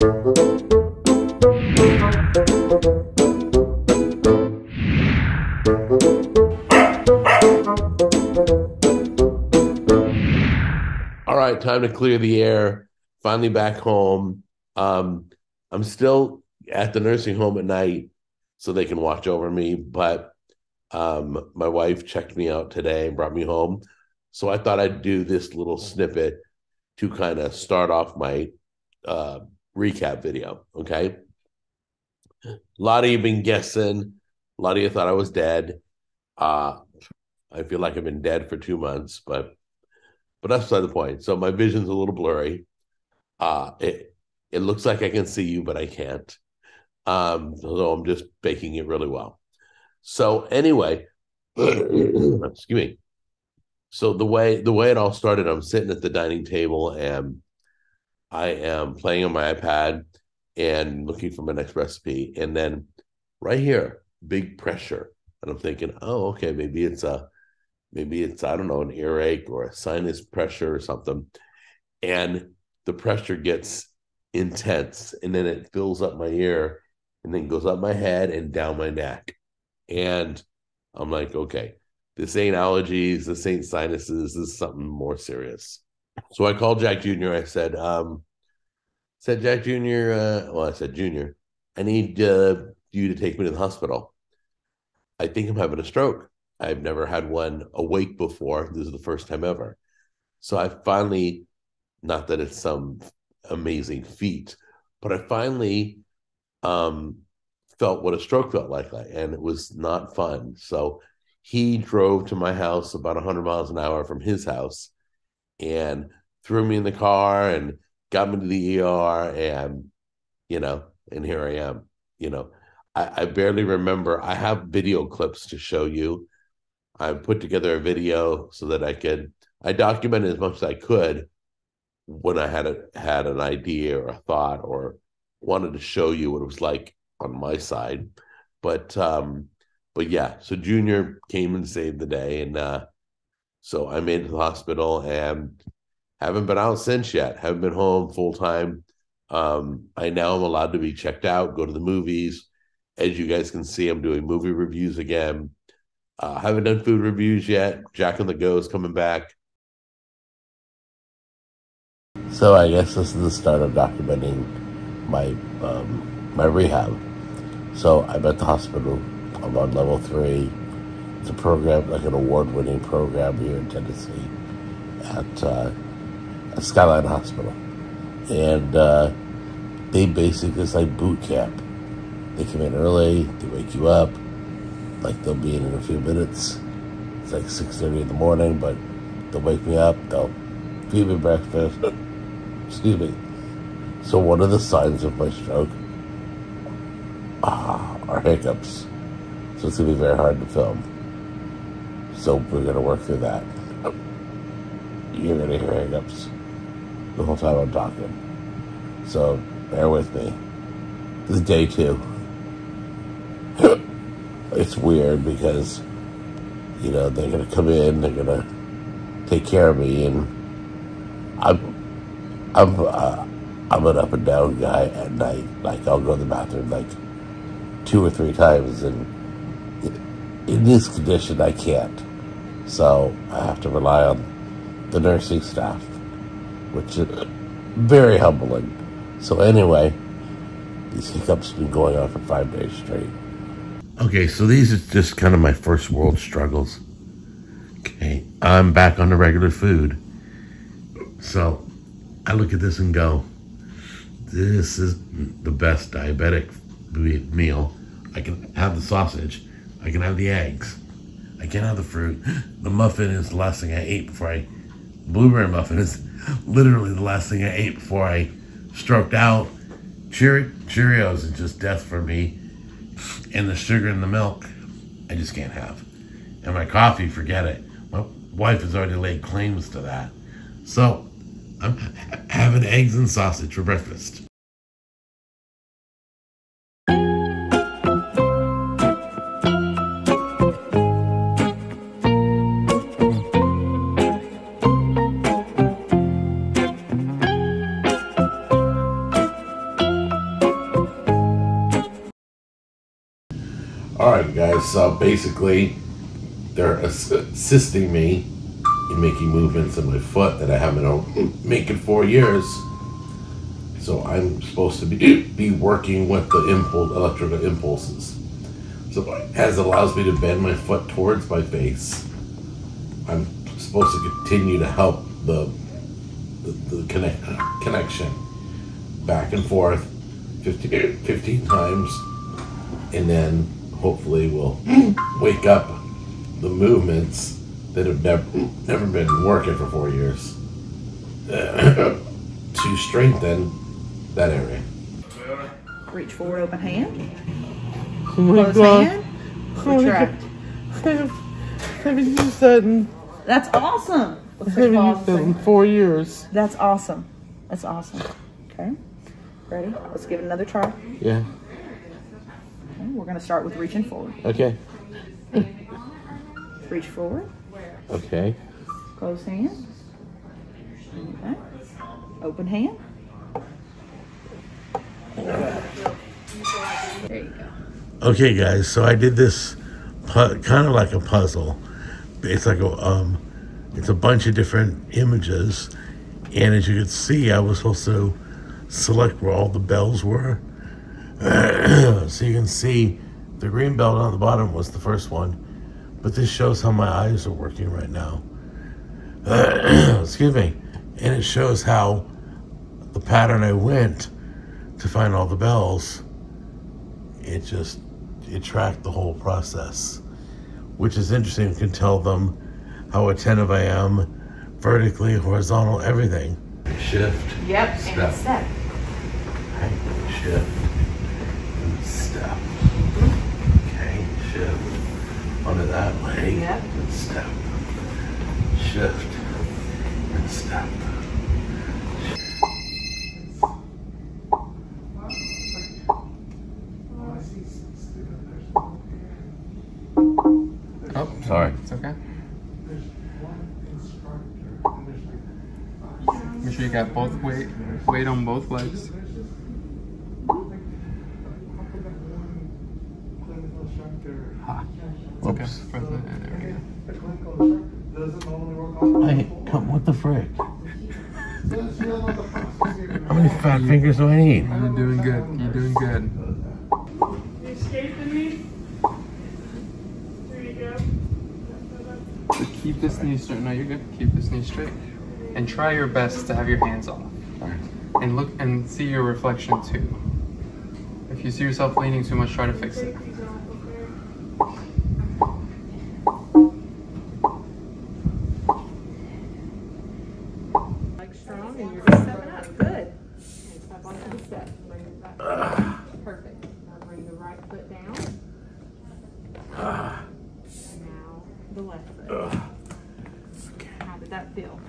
All right, time to clear the air. Finally back home. Um, I'm still at the nursing home at night so they can watch over me, but um, my wife checked me out today and brought me home. So I thought I'd do this little snippet to kind of start off my uh, recap video. Okay. A lot of you have been guessing. A lot of you thought I was dead. Uh, I feel like I've been dead for two months, but but that's beside the point. So my vision's a little blurry. Uh, it it looks like I can see you, but I can't. Um, so I'm just baking it really well. So anyway, excuse me. So the way the way it all started, I'm sitting at the dining table and I am playing on my iPad and looking for my next recipe. And then right here, big pressure. And I'm thinking, oh, okay, maybe it's a maybe it's i don't know an earache or a sinus pressure or something. And the pressure gets intense and then it fills up my ear and then goes up my head and down my neck. And i'm like okay this ain't allergies. This ain't sinuses. This is something more serious so i called jack jr i said um said jack jr uh, well i said junior i need uh, you to take me to the hospital i think i'm having a stroke I've never had one awake before. This is the first time ever. So I finally, not that it's some amazing feat, but I finally um, felt what a stroke felt like, and it was not fun. So he drove to my house about 100 miles an hour from his house and threw me in the car and got me to the ER. And, you know, and here I am. You know, I, I barely remember. I have video clips to show you I put together a video so that I could I documented as much as I could when I had a had an idea or a thought or wanted to show you what it was like on my side. But um but yeah, so Junior came and saved the day and uh so I made it to the hospital and haven't been out since yet. Haven't been home full time. Um, I now am allowed to be checked out, go to the movies. As you guys can see, I'm doing movie reviews again. Uh, haven't done food reviews yet. Jack on the Go is coming back. So I guess this is the start of documenting my um, my rehab. So I'm at the hospital. I'm on level three. A program, like an award-winning program here in Tennessee at, uh, at Skyline Hospital, and uh, they basically it's like boot camp. They come in early. They wake you up like they'll be in in a few minutes. It's like 6.30 in the morning, but they'll wake me up, they'll feed me breakfast. Excuse me. So one of the signs of my stroke ah, are hiccups. So it's to be very hard to film. So we're going to work through that. You're going to hear hiccups the whole time I'm talking. So bear with me. This is day two it's weird because, you know, they're going to come in, they're going to take care of me, and I'm, I'm, uh, I'm an up and down guy at night. Like, I'll go to the bathroom like two or three times, and in this condition, I can't. So I have to rely on the nursing staff, which is very humbling. So anyway, these hiccups have been going on for five days straight. Okay, so these are just kind of my first world struggles. Okay, I'm back on the regular food. So I look at this and go, this is the best diabetic meal. I can have the sausage. I can have the eggs. I can't have the fruit. The muffin is the last thing I ate before I, blueberry muffin is literally the last thing I ate before I stroked out. Cheerios is just death for me and the sugar in the milk, I just can't have. And my coffee, forget it. My wife has already laid claims to that. So I'm having eggs and sausage for breakfast. So uh, basically, they're assisting me in making movements in my foot that I haven't been making four years. So I'm supposed to be be working with the impulse electrical impulses. So as it allows me to bend my foot towards my face, I'm supposed to continue to help the the, the connect, connection back and forth 15, 15 times, and then hopefully we'll wake up the movements that have never never been working for four years to strengthen that area. Reach forward, open hand. Oh my Close god. hand. Oh Retract. I haven't used that in, That's awesome. I haven't pause used that in four years. That's awesome. That's awesome. Okay. Ready? Let's give it another try. Yeah. Okay, We're going to start with reaching forward. Okay. Reach forward. Okay. Close hand. Okay. Open hand. There you go. Okay, guys. So I did this kind of like a puzzle. It's like a um, it's a bunch of different images, and as you can see, I was supposed to select where all the bells were. so you can see the green belt on the bottom was the first one, but this shows how my eyes are working right now. Excuse me, and it shows how the pattern I went to find all the bells it just it tracked the whole process which is interesting you can tell them how attentive i am vertically horizontal everything shift Yep. And Step. step. okay, shift and step okay shift on it that way Yep. and step shift and step Oh, sorry it's okay. Make sure you got both weight weight on both legs. Ha. Okay. For the- ah, there we go. hey come what the frick how many fat fingers do i need You're doing good. You're doing good. Escaping me. There you go. So keep this knee straight. No, you're good. Keep this knee straight, and try your best to have your hands off, and look and see your reflection too. If you see yourself leaning too much, try to fix it. Safety's off, okay? Like strong and you're just stepping up. Good. And step onto the step. Bring it back. Perfect. Now bring the right foot down. Left foot. How did that feel?